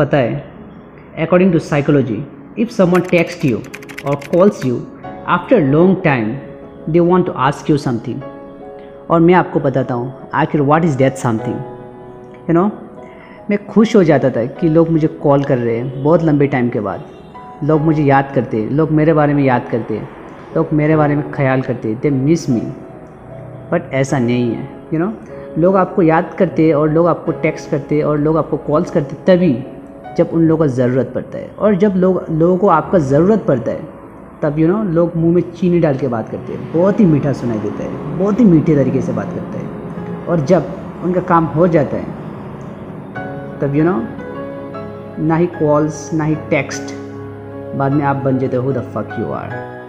पता है according to psychology if someone text you और calls you after long time they want to ask you something और मैं आपको बताता हूँ, आखिर what is that something you know मैं खुश हो जाता था कि लोग मुझे कॉल कर रहे हैं बहुत लंबे टाइम के बाद। लोग मुझे याद करते हैं लोग मेरे बारे में याद करते हैं लोग मेरे बारे में ख्याल करते दे मिस मी बट ऐसा नहीं है यू you नो know? लोग आपको याद करते और लोग आपको टेक्स्ट करते और लोग आपको कॉल्स करते तभी जब उन लोगों का ज़रूरत पड़ता है। और जब लोग, लोगों को आपका ज़रूरत पड़ता है, तब यू नो लोग मुँह में चीनी डाल के बात करते हैं। बहुत ही मीठा सुनाई देता है। बहुत ही मीठे तरीके से बात करते हैं। और जब उनका काम हो जाता है, तब यू नो ना ही कॉल्स ना ही टेक्स्ट बाद में आप बन जाते हो द फक यू आर